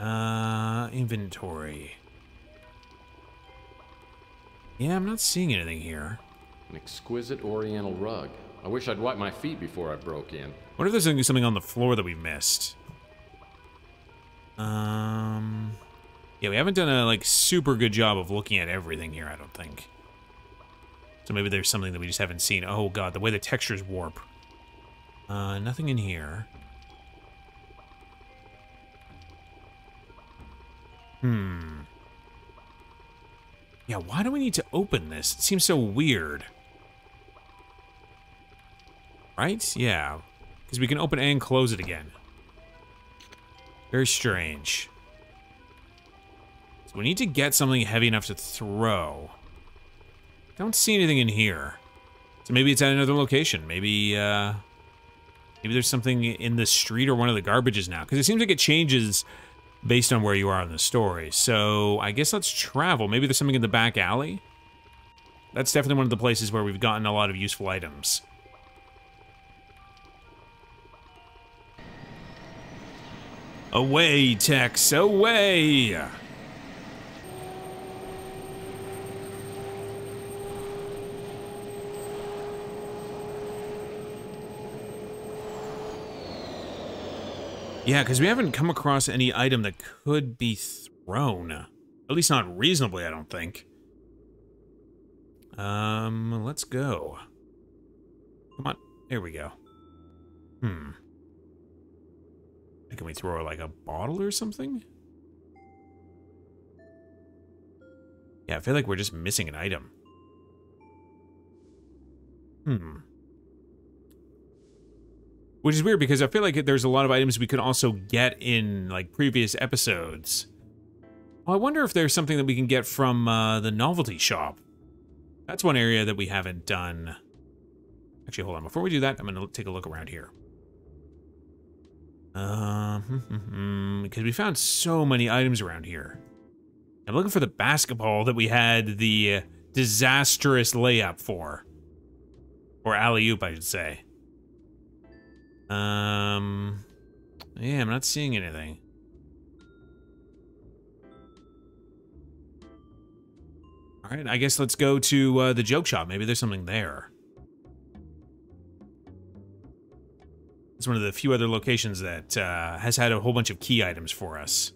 Uh, inventory. Yeah, I'm not seeing anything here. An exquisite oriental rug. I wish I'd wiped my feet before I broke in. What if there's something- something on the floor that we missed? Um, yeah, we haven't done a like super good job of looking at everything here. I don't think. So maybe there's something that we just haven't seen. Oh god, the way the textures warp. Uh, nothing in here. Hmm. Yeah, why do we need to open this? It seems so weird. Right? Yeah. Because we can open and close it again. Very strange. So we need to get something heavy enough to throw. Don't see anything in here. So maybe it's at another location. Maybe, uh... Maybe there's something in the street or one of the garbages now. Because it seems like it changes based on where you are in the story. So I guess let's travel. Maybe there's something in the back alley? That's definitely one of the places where we've gotten a lot of useful items. Away, Tex, away! Yeah, because we haven't come across any item that could be thrown. At least not reasonably, I don't think. Um, let's go. Come on, there we go. Hmm. Can we throw like a bottle or something? Yeah, I feel like we're just missing an item. Hmm. Which is weird because I feel like there's a lot of items we could also get in like previous episodes. I wonder if there's something that we can get from uh, the novelty shop. That's one area that we haven't done. Actually, hold on. Before we do that, I'm going to take a look around here. Um, because we found so many items around here. I'm looking for the basketball that we had the uh, disastrous layup for. Or alley-oop, I should say. Um, yeah, I'm not seeing anything. All right, I guess let's go to uh, the joke shop. Maybe there's something there. It's one of the few other locations that uh, has had a whole bunch of key items for us.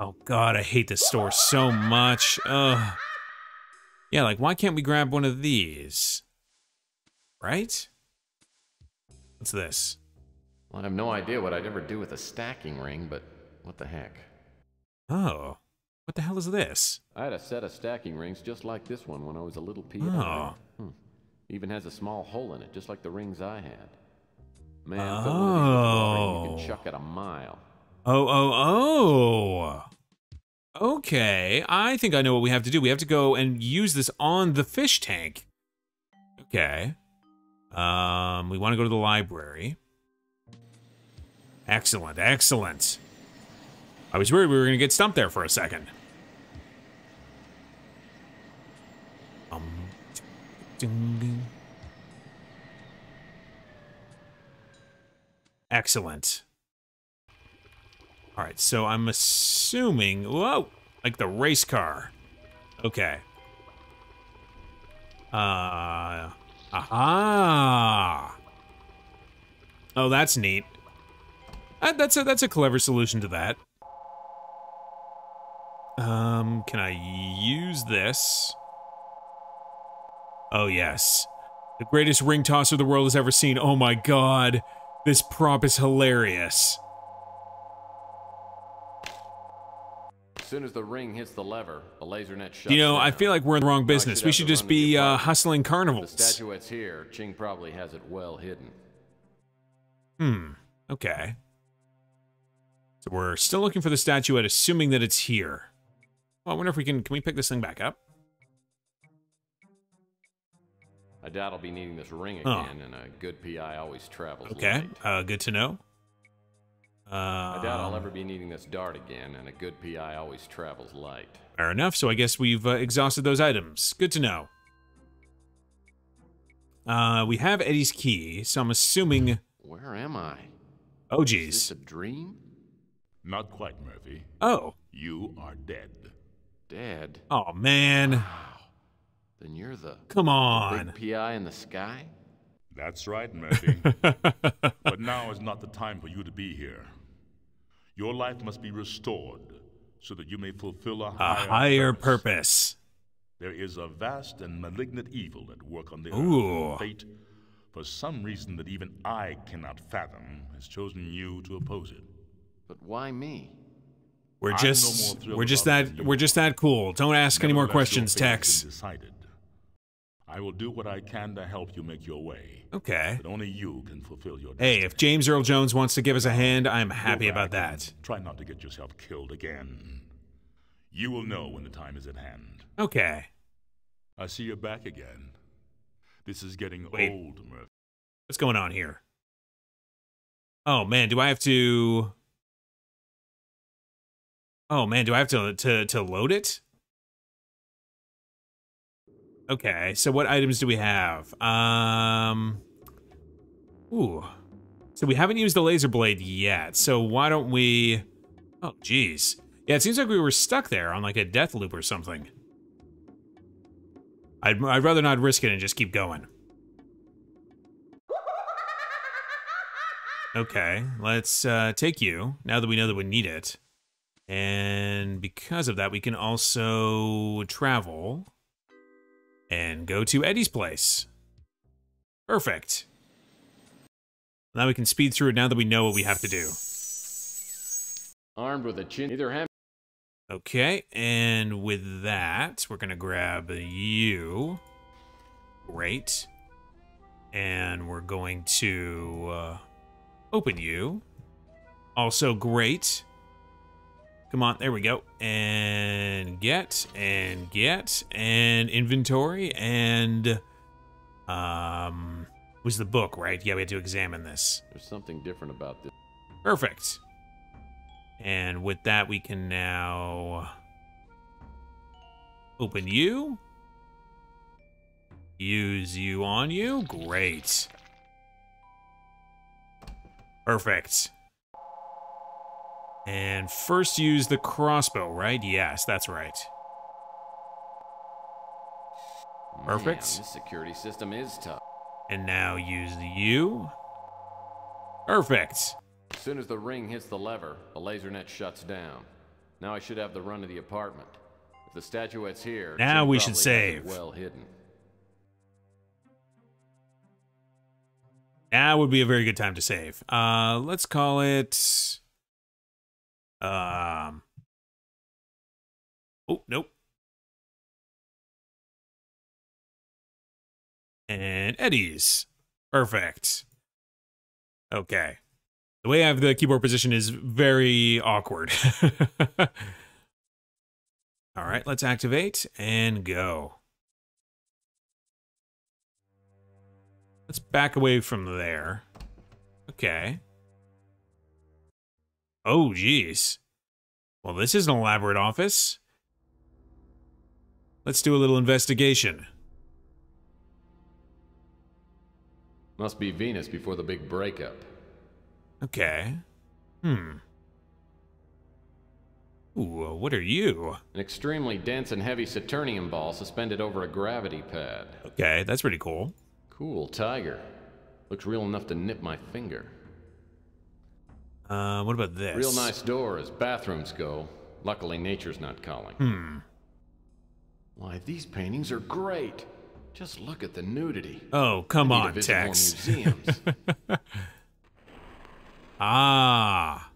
Oh god, I hate this store so much. Ugh. Yeah, like, why can't we grab one of these? Right? What's this? Well, I have no idea what I'd ever do with a stacking ring, but what the heck. Oh. What the hell is this? I had a set of stacking rings just like this one when I was a little PI. Oh. Hmm. Even has a small hole in it, just like the rings I had. Man, Oh. you can chuck it a mile. Oh, oh, oh. Okay, I think I know what we have to do. We have to go and use this on the fish tank. Okay. Um, we want to go to the library. Excellent, excellent. I was worried we were going to get stumped there for a second. Um, ding, ding. Excellent. All right, so I'm assuming, whoa, like the race car. Okay. Uh, aha. Oh, that's neat. That, that's a that's a clever solution to that. Um, can I use this? Oh yes, the greatest ring tosser the world has ever seen. Oh my god, this prop is hilarious. As soon as the ring hits the lever, the laser net shuts You know, I feel like we're in the wrong business. should We should just the be uh, hustling The carnivals. statuette's here. Ching probably has it well hidden. Hmm. Okay. So we're still looking for the statuette, assuming that it's here. Well, I wonder if we can. Can we pick this thing back up? I doubt I'll be needing this ring Oh. again, and a good PI always travels Okay. Uh, good to know. Uh, I doubt I'll ever be needing this dart again, and a good PI always travels light. Fair enough. So I guess we've uh, exhausted those items. Good to know. Uh, we have Eddie's key, so I'm assuming. Where am I? Oh, Is this jeez. a dream? Not quite, Murphy. Oh. You are dead. Dead? Oh, man. Then you're the Come big on. PI in the sky? That's right, Murphy. but now is not the time for you to be here. Your life must be restored so that you may fulfill a higher, A higher, higher purpose. purpose. There is a vast and malignant evil at work on the Ooh. earth. Fate, for some reason that even I cannot fathom, has chosen you to oppose it. But why me? We're I'm no just—we're just that we're just that cool. Don't ask any more questions, Tex. Decided. I will do what I can to help you make your way, Okay. but only you can fulfill your Hey, if James Earl Jones wants to give us a hand, I'm happy about that. Try not to get yourself killed again. You will know when the time is at hand. Okay. I see you're back again. This is getting Wait. old, Murphy. What's going on here? Oh man, do I have to Oh man, do I have to to to load it? Okay, so what items do we have? Um Ooh. So we haven't used the laser blade yet. So why don't we Oh geez. Yeah, it seems like we were stuck there on like a death loop or something. I'd, I'd rather not risk it and just keep going. Okay, let's uh, take you now that we know that we need it. And because of that, we can also travel and go to Eddie's place. Perfect. Now we can speed through it now that we know what we have to do. Armed with a chin. Either have Okay, and with that, we're gonna grab you. Great. And we're going to uh, open you. Also great. Come on, there we go. And get, and get, and inventory, and um was the book, right? Yeah, we had to examine this. There's something different about this. Perfect. And with that, we can now open you. Use you on you. Great. Perfect. And first use the crossbow, right? Yes, that's right. Perfect. Man, this security system is tough. And now use the U. Perfect. As soon as the ring hits the lever, the laser net shuts down. Now I should have the run to the apartment. If the statuette's here, Now we should probably has it save. Well hidden. Now would be a very good time to save. Uh, let's call it. Um. Oh nope. And Eddie's. Perfect. Okay. The way I have the keyboard position is very awkward. All right, let's activate and go. Let's back away from there. Okay. Oh, jeez. Well, this is an elaborate office. Let's do a little investigation. Must be Venus before the big breakup. Okay. Hmm. Ooh, uh, what are you? An extremely dense and heavy Saturnium ball suspended over a gravity pad. Okay, that's pretty cool. Cool tiger. Looks real enough to nip my finger. Uh, what about this? Real nice door as bathrooms go. Luckily, nature's not calling. Hmm. Why, these paintings are great. Just look at the nudity. Oh, come I need to on, Tex. museums. ah.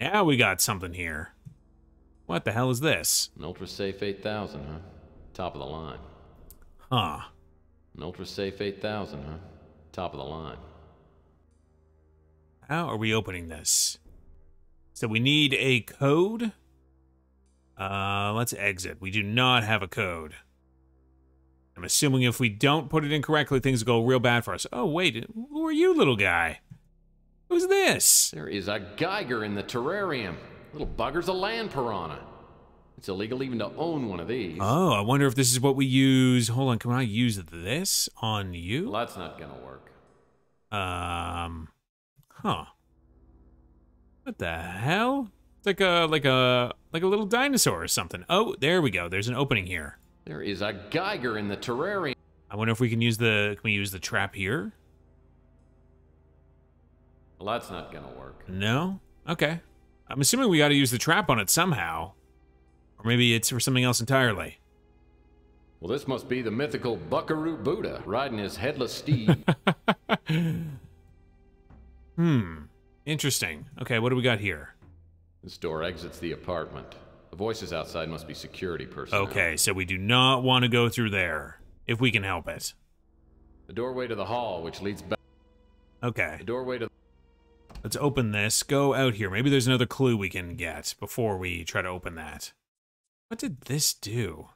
Now we got something here. What the hell is this? An Ultra Safe 8000, huh? Top of the line. Huh. An Ultra Safe 8000, huh? Top of the line. How are we opening this? So we need a code. Uh, let's exit. We do not have a code. I'm assuming if we don't put it in correctly, things will go real bad for us. Oh, wait. Who are you, little guy? Who's this? There is a Geiger in the terrarium. Little bugger's a land piranha. It's illegal even to own one of these. Oh, I wonder if this is what we use. Hold on, can I use this on you? Well, that's not gonna work. Um, huh. What the hell? It's like a like a like a little dinosaur or something. Oh, there we go. There's an opening here. There is a Geiger in the terrarium. I wonder if we can use the can we use the trap here? Well, that's not gonna work. No? Okay. I'm assuming we got to use the trap on it somehow. Or maybe it's for something else entirely. Well, this must be the mythical Buckaroo Buddha riding his headless steed. Hmm. Interesting. Okay, what do we got here? this door exits the apartment. The voices outside must be security personnel. Okay, so we do not want to go through there if we can help it. The doorway to the hall, which leads back. Okay. The doorway to. Let's open this. Go out here. Maybe there's another clue we can get before we try to open that. What did this do?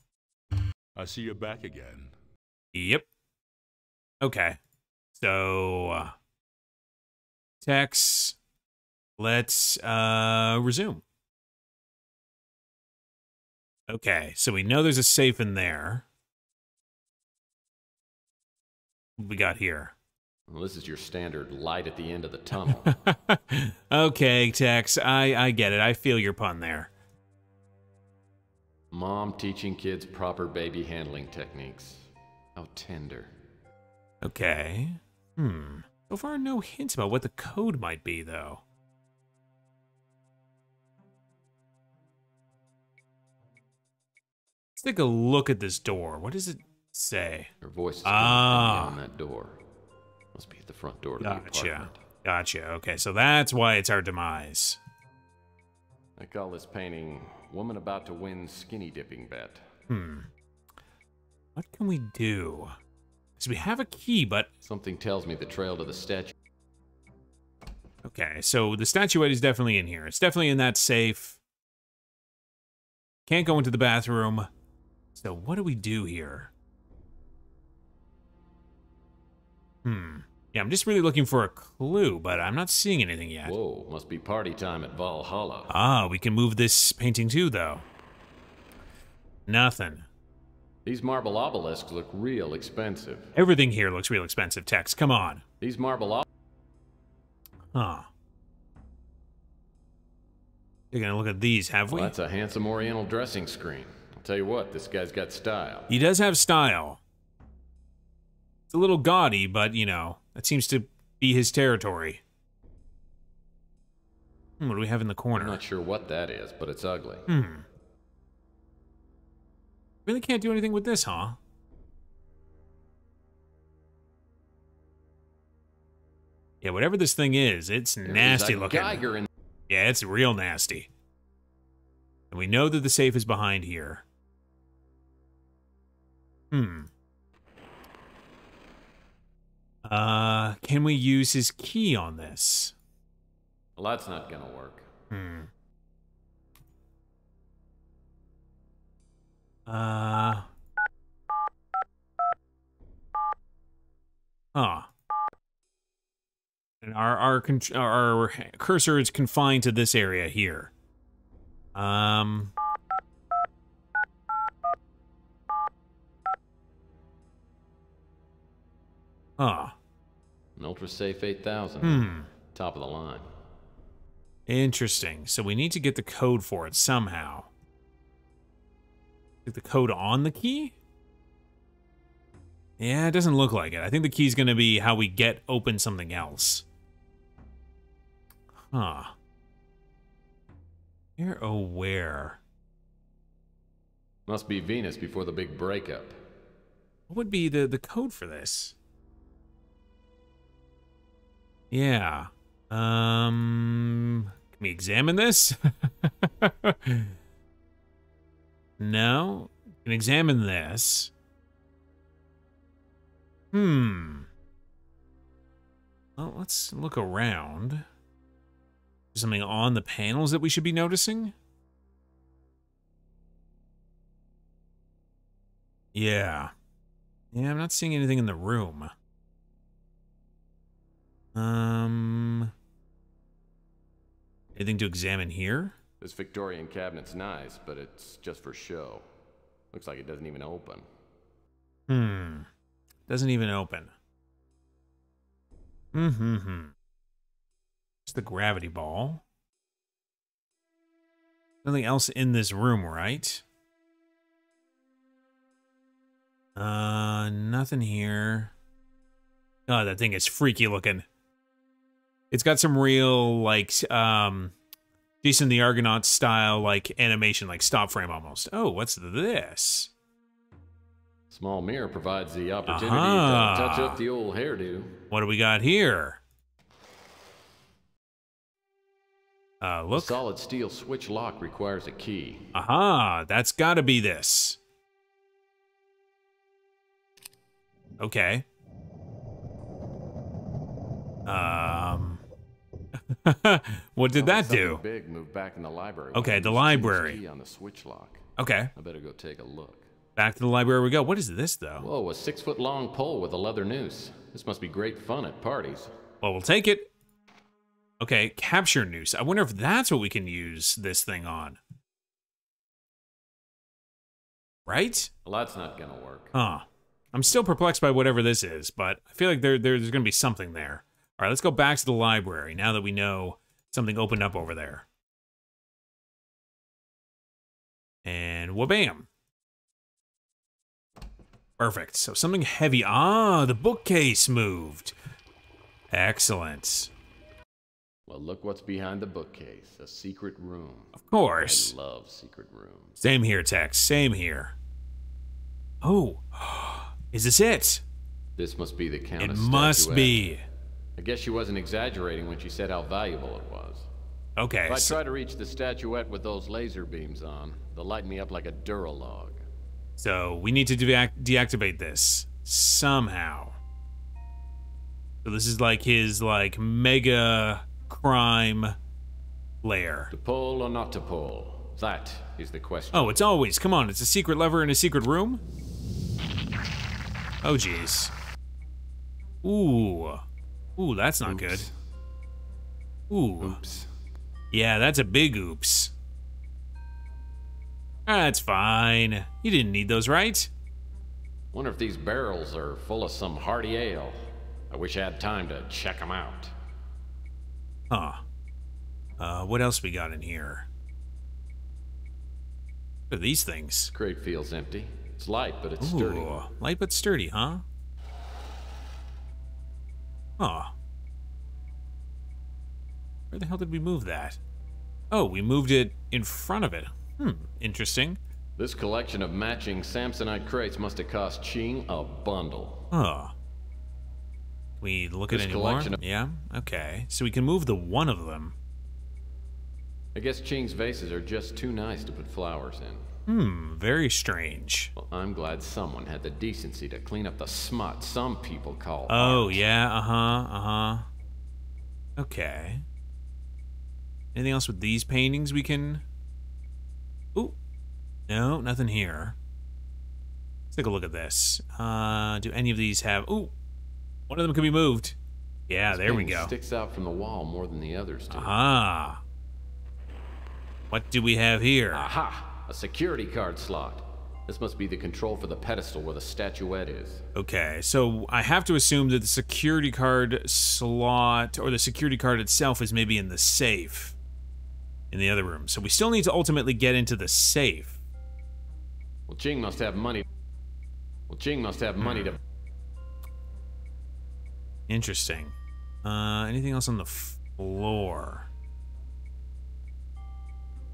I see you're back again. Yep. Okay. So, uh, Tex, let's uh, resume. Okay, so we know there's a safe in there. What we got here? Well, this is your standard light at the end of the tunnel. okay, Tex, I, I get it. I feel your pun there. Mom teaching kids proper baby handling techniques. How tender. Okay. Hmm. So far, no hints about what the code might be, though. Let's take a look at this door. What does it say? Her voice is Ah. on that door. Must be at the front door to the Gotcha. apartment. Gotcha. Okay, so that's why it's our demise. I call this painting "Woman About to Win Skinny Dipping Bet." Hmm. What can we do? Because we have a key, but Something tells me the trail to the statue. Okay, so the statuette is definitely in here. It's definitely in that safe. Can't go into the bathroom. So what do we do here? Hmm. Yeah, I'm just really looking for a clue, but I'm not seeing anything yet. Whoa, must be party time at Valhalla. Ah, we can move this painting too, though. Nothing. These marble obelisks look real expensive. Everything here looks real expensive, Tex. Come on. These marble obelisks. Huh. You're gonna look at these, have we? Well, that's a handsome oriental dressing screen. I'll tell you what, this guy's got style. He does have style. It's a little gaudy, but you know, that seems to be his territory. Hmm, what do we have in the corner? I'm not sure what that is, but it's ugly. Hmm. Really can't do anything with this, huh? Yeah, whatever this thing is, it's There nasty looking. Yeah, it's real nasty. And we know that the safe is behind here. Hmm. Uh, can we use his key on this? Well, that's not gonna work. Hmm. Uh. Huh. And our our our cursor is confined to this area here. Um. Huh. An Ultra Safe 8000. Hmm. Top of the line. Interesting. So we need to get the code for it somehow. Get the code on the key? Yeah, it doesn't look like it. I think the key's going to be how we get open something else. Huh. Oh, where? Must be Venus before the big breakup. What would be the, the code for this? Yeah. Um, can we examine this? no. Can examine this. Hmm. Well, let's look around. Something on the panels that we should be noticing? Yeah. Yeah, I'm not seeing anything in the room. Um. Anything to examine here? This Victorian cabinet's nice, but it's just for show. Looks like it doesn't even open. Hmm. Doesn't even open. Hmm. hmm. It's the gravity ball. Nothing else in this room, right? Uh, nothing here. Oh, that thing is freaky looking. It's got some real, like, um, Jason the Argonaut style, like, animation, like stop frame almost. Oh, what's this? Small mirror provides the opportunity Aha. to touch up the old hairdo. What do we got here? Uh, look. solid steel switch lock requires a key. Aha, that's gotta be this. Okay. Um. What did oh, that do? Big moved back in the library. Okay, the library. On the switch lock. Okay, I better go take a look. back to the library we go. What is this, though? Whoa, a six foot long pole with a leather noose. This must be great fun at parties. Well, we'll take it. Okay, capture noose. I wonder if that's what we can use this thing on. Right? Well, that's not gonna work. Huh. I'm still perplexed by whatever this is, but I feel like there, there there's going to be something there. All right, let's go back to the library now that we know something opened up over there. And whabam. Perfect. So something heavy. Ah, the bookcase moved. Excellent. Well, look what's behind the bookcase. A secret room. Of course. I love secret rooms. Same here, Tex. Same here. Oh, is this it? This must be the It must statuette. be. I guess she wasn't exaggerating when she said how valuable it was. Okay. If I so- try to reach the statuette with those laser beams on, they'll light me up like a Duralog. So we need to deac- deactivate this somehow. So this is like his like mega crime lair. To pull or not to pull? That is the question. Oh, it's always come on. It's a secret lever in a secret room. Oh jeez. Ooh, ooh, that's not good. Oops. Ooh, Oops. yeah, that's a big oops. That's fine. You didn't need those, right? Wonder if these barrels are full of some hearty ale. I wish I had time to check them out. Huh. Uh, what else we got in here? What are these things? Crate feels empty. It's light, but it's Ooh, sturdy. light but sturdy, huh? Huh. Where the hell did we move that? Oh, we moved it in front of it. Hmm, interesting. This collection of matching Samsonite crates must have cost Ching a bundle. Huh. We look at This any more? Yeah, okay. So we can move the one of them. I guess Ching's vases are just too nice to put flowers in. Hmm, very strange. Well, I'm glad someone had the decency to clean up the smut some people call Oh, art. yeah, uh-huh, uh-huh. Okay. Anything else with these paintings we can... Ooh. No, nothing here. Let's take a look at this. Uh, do any of these have... Ooh. One of them can be moved. Yeah, This there we go. Sticks out from the wall more than the others do. Ah. What do we have here? Aha! A security card slot. This must be the control for the pedestal where the statuette is. Okay, so I have to assume that the security card slot or the security card itself is maybe in the safe in the other room. So we still need to ultimately get into the safe. Well, Ching must have money. Well, Ching must have money to. Interesting. Uh, anything else on the floor?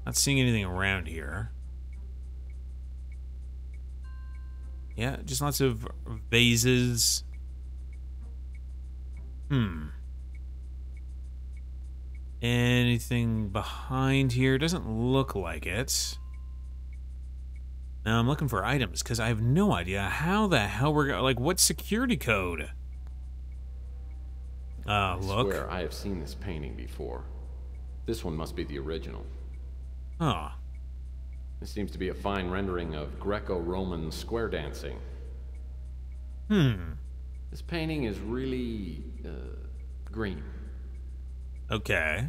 Not seeing anything around here. Yeah, just lots of vases. Hmm. Anything behind here? Doesn't look like it. Now I'm looking for items because I have no idea how the hell we're going. Like, what security code? Uh, I look. swear I have seen this painting before. This one must be the original. Huh. This seems to be a fine rendering of Greco-Roman square dancing. Hmm. This painting is really uh, green. Okay.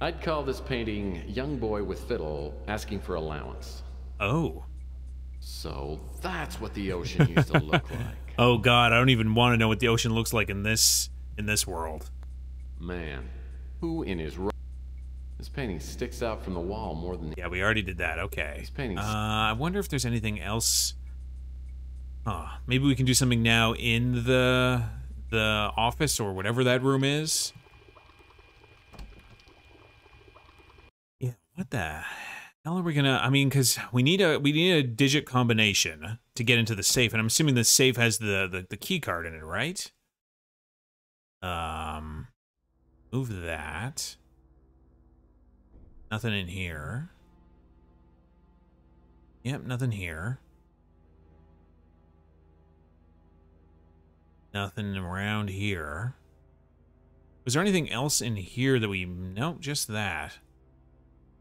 I'd call this painting "Young Boy with Fiddle Asking for Allowance." Oh. So that's what the ocean used to look like. Oh God, I don't even want to know what the ocean looks like in this in this world. Man, who in his right This painting sticks out from the wall more than the Yeah, we already did that. Okay. These paintings- Uh, I wonder if there's anything else. Huh. Maybe we can do something now in the the office or whatever that room is. Yeah. What the hell are we gonna? I mean, because we need a we need a digit combination to get into the safe, and I'm assuming the safe has the the, the key card in it, right? Um, move that. Nothing in here. Yep, nothing here. Nothing around here. Was there anything else in here that we... Nope, just that.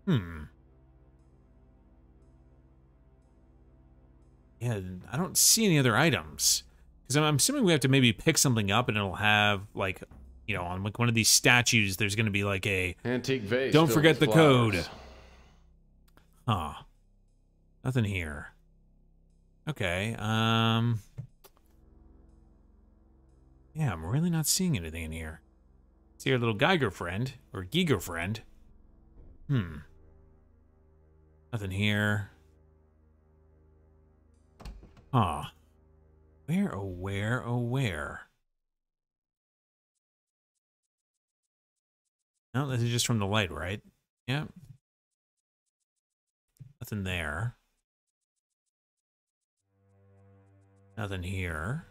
Hmm. Yeah, I don't see any other items. Because I'm, I'm assuming we have to maybe pick something up and it'll have, like, you know, on like one of these statues, there's going to be like a... antique vase. Don't forget the code. flowers. Huh. Nothing here. Okay, um... Yeah, I'm really not seeing anything in here. See your little Geiger friend, or Giger friend. Hmm. Nothing here. Huh. Where, oh where, oh where? No, this is just from the light, right? Yep. Nothing there. Nothing here.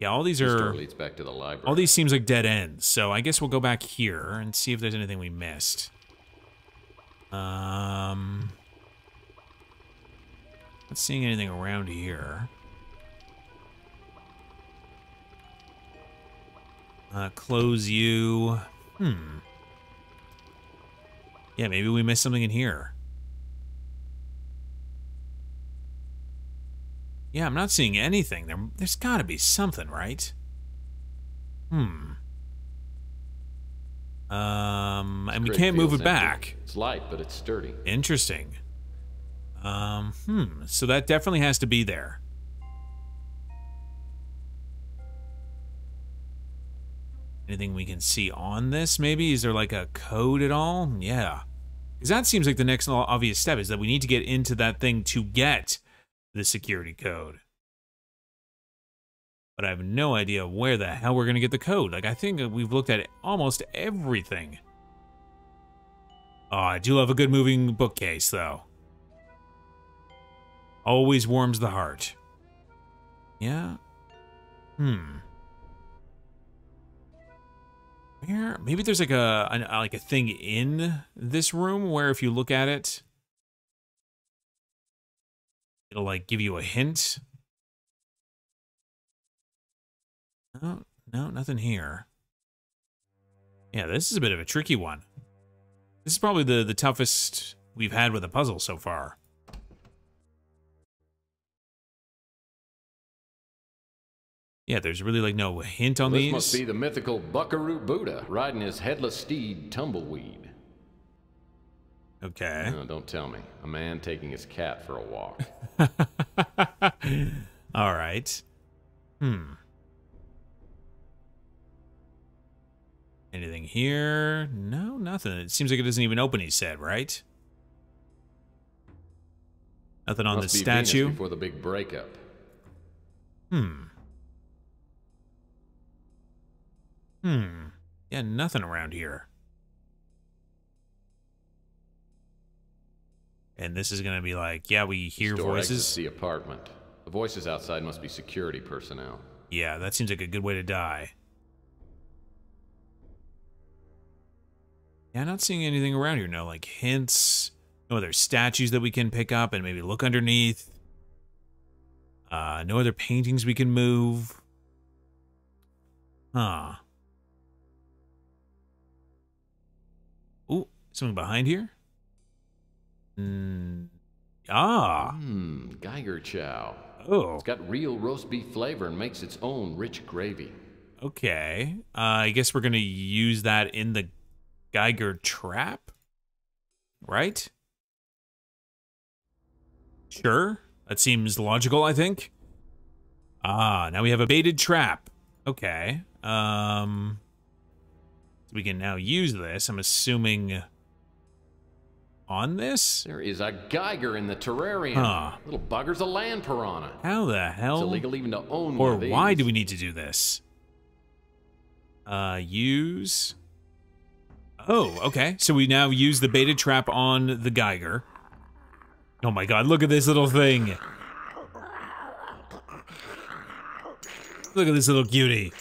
Yeah, all these are leads back to the library. all these seems like dead ends. So I guess we'll go back here and see if there's anything we missed. Um Not seeing anything around here. Uh close you. Hmm. Yeah, maybe we missed something in here. Yeah, I'm not seeing anything. There, there's got to be something, right? Hmm. Um, and we can't move it back. It's light, but it's sturdy. Interesting. Um, hmm. So that definitely has to be there. Anything we can see on this, maybe? Is there like a code at all? Yeah. Because that seems like the next obvious step is that we need to get into that thing to get the security code. But I have no idea where the hell we're going to get the code. Like, I think we've looked at almost everything. Oh, I do love a good moving bookcase, though. Always warms the heart. Yeah? Hmm. Where? Maybe there's like a, like a thing in this room where if you look at it, it'll like give you a hint. No, no, nothing here. Yeah, this is a bit of a tricky one. This is probably the, the toughest we've had with a puzzle so far. Yeah, there's really like no hint on this these. must be the mythical Buckaroo Buddha riding his headless steed, Tumbleweed. Okay. No, don't tell me. A man taking his cat for a walk. All right. Hmm. Anything here? No, nothing. It seems like it doesn't even open, he said, right? Nothing on Must the be Venus statue? before the big breakup. Hmm. Hmm. Yeah, nothing around here. And this is going to be like, yeah, we hear Store voices. the apartment. The voices outside must be security personnel. Yeah, that seems like a good way to die. Yeah, not seeing anything around here. No, like hints. No other statues that we can pick up and maybe look underneath. Uh, no other paintings we can move. Huh. Something behind here? Mm, ah. Mmm, Geiger Chow. Oh. It's got real roast beef flavor and makes its own rich gravy. Okay. Uh, I guess we're going to use that in the Geiger trap? Right? Sure. That seems logical, I think. Ah, now we have a baited trap. Okay. Um we can now use this. I'm assuming on this? There is a Geiger in the terrarium. Huh. Little bugger's a land piranha. How the hell? It's illegal even to own or one of these. why do we need to do this? Uh, use. Oh, okay. So we now use the baited trap on the Geiger. Oh my god, look at this little thing. Look at this little cutie.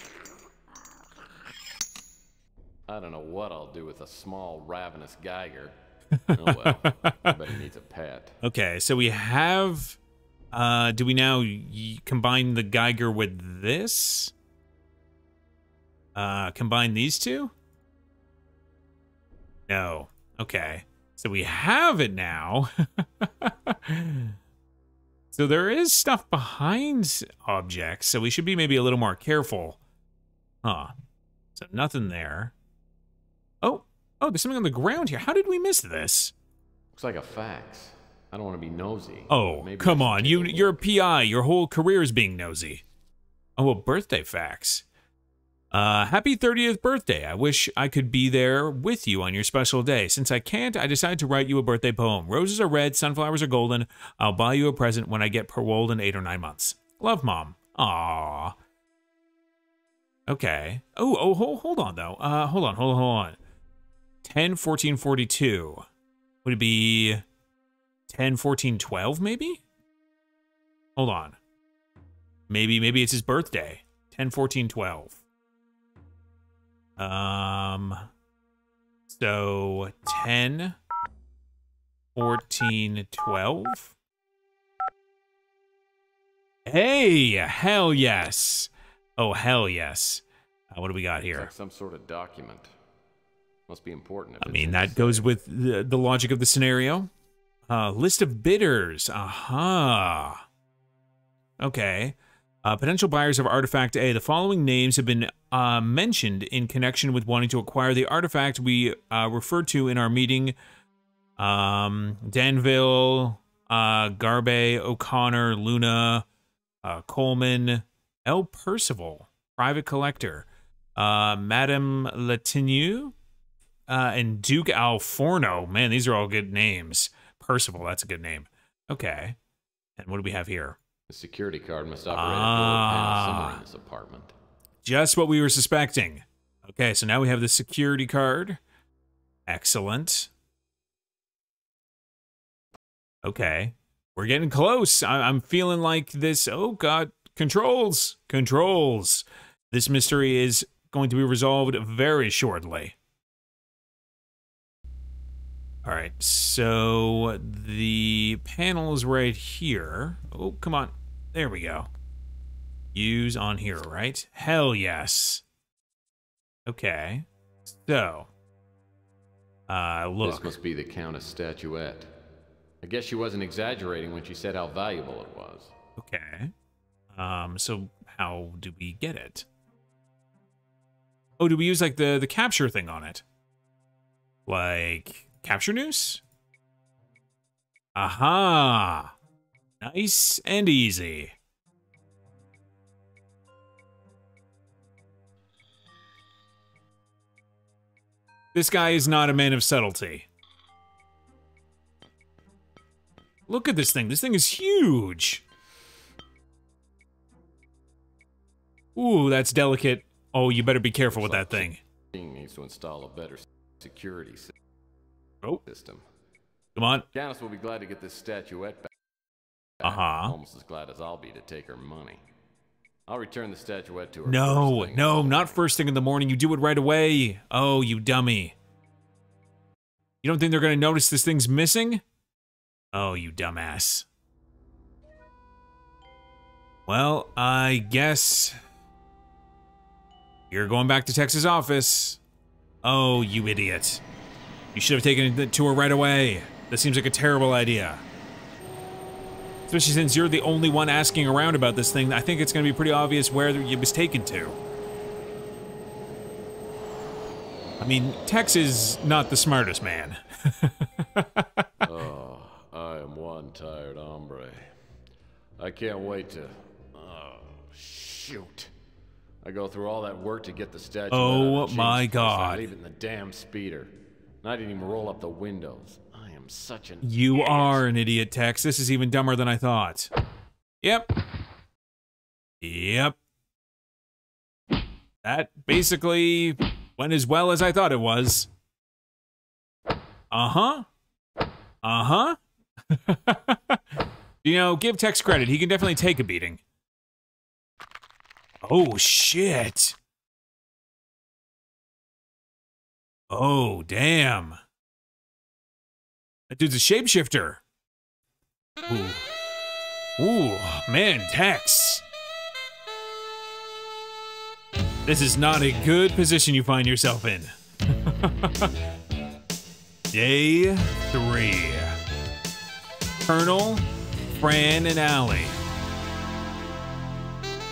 I don't know what I'll do with a small, ravenous Geiger. Oh well, needs a. Okay, so we have. Uh, do we now combine the Geiger with this? Uh, combine these two? No. Okay. So we have it now. so there is stuff behind objects, so we should be maybe a little more careful. Huh. So nothing there. Oh, there's something on the ground here. How did we miss this? Looks like a fax. I don't want to be nosy. Oh, come on. You, you're a PI. Your whole career is being nosy. Oh, a birthday fax. Uh, happy 30th birthday. I wish I could be there with you on your special day. Since I can't, I decided to write you a birthday poem. Roses are red, sunflowers are golden. I'll buy you a present when I get paroled in 8 or 9 months. Love, mom. Aww. Okay. Oh, oh, hold, hold on though. Uh, hold on, hold on, hold on. 10 14 42. Would it be 10, 14, 12, maybe? Hold on. Maybe, maybe it's his birthday. 10, 14, 12. Um, so 10, 14, 12. Hey, hell yes. Oh, hell yes. Uh, what do we got here? like some sort of document. Must be important. I mean, that goes with the, the logic of the scenario. Uh, list of bidders. Aha. Okay. Uh, potential buyers of Artifact A. The following names have been uh, mentioned in connection with wanting to acquire the artifact we uh, referred to in our meeting. Um, Danville, uh, Garbe, O'Connor, Luna, uh, Coleman, L. Percival, private collector, uh, Madame Latinue, uh, and Duke Alforno. Man, these are all good names. Percival, that's a good name. Okay. And what do we have here? The security card must operate door Ah. somewhere in this apartment. Just what we were suspecting. Okay, so now we have the security card. Excellent. Okay. We're getting close. I- I'm feeling like this. Oh, God. Controls. Controls. This mystery is going to be resolved very shortly. All right, so the panel is right here. Oh, come on. There we go. Use on here, right? Hell yes. Okay. So, uh, This must be the Countess statuette. I guess she wasn't exaggerating when she said how valuable it was. Okay. Um, so how do we get it? Oh, do we use like the the capture thing on it? Like capture noose? Aha! Nice and easy. This guy is not a man of subtlety. Look at this thing. This thing is huge. Ooh, that's delicate. Oh, you better be careful with that thing. Needs to install a better security sy- Oh, system. come on. Countess will be glad to get this statuette back. Uh-huh. Almost as glad as I'll be to take her money. I'll return the statuette to her. No, first thing in no, not first thing in the morning. You do it right away. Oh, you dummy. You don't think they're going to notice this thing's missing? Oh, you dumbass. Well, I guess you're going back to Tex's office. Oh, you idiot. You should have taken it to her right away. That seems like a terrible idea. Especially since you're the only one asking around about this thing, I think it's going to be pretty obvious where it was taken to. I mean, Tex is not the smartest man. Oh, I am one tired hombre. I can't wait to. Oh, shoot. I go through all that work to get the statue. Oh my God. It in the damn speeder. And I didn't even roll up the windows. I am such an. You idiot. are an idiot, Tex. This is even dumber than I thought. Yep. Yep. That basically went as well as I thought it was. Uh huh. Uh huh. you know, give Tex credit. He can definitely take a beating. Oh, shit. Oh, damn. That dude's a shapeshifter. Ooh. Ooh, man, Tex. This is not a good position you find yourself in. Day three. Colonel, Fran, and Allie.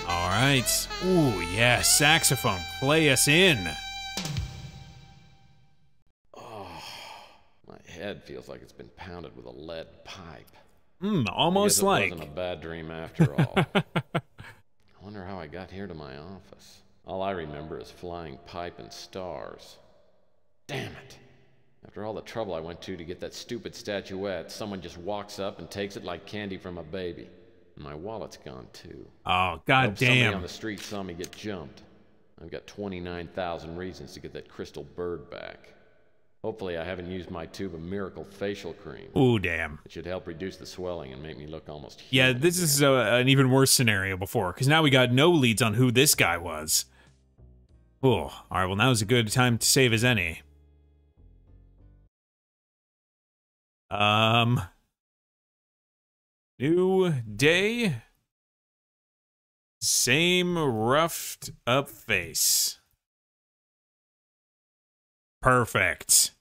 All right. Ooh, yeah, saxophone. Play us in. Head feels like it's been pounded with a lead pipe. Hmm, almost guess it like. wasn't a bad dream after all. I wonder how I got here to my office. All I remember is flying pipe and stars. Damn it! After all the trouble I went to to get that stupid statuette, someone just walks up and takes it like candy from a baby. And my wallet's gone too. Oh, I god hope Somebody on the street saw me get jumped. I've got 29,000 reasons to get that crystal bird back. Hopefully, I haven't used my tube of miracle facial cream. Ooh, damn. It should help reduce the swelling and make me look almost Yeah, this is a, an even worse scenario before, because now we got no leads on who this guy was. Oh, all right. Well, now's a good time to save as any. Um, new day, same roughed up face. Perfect.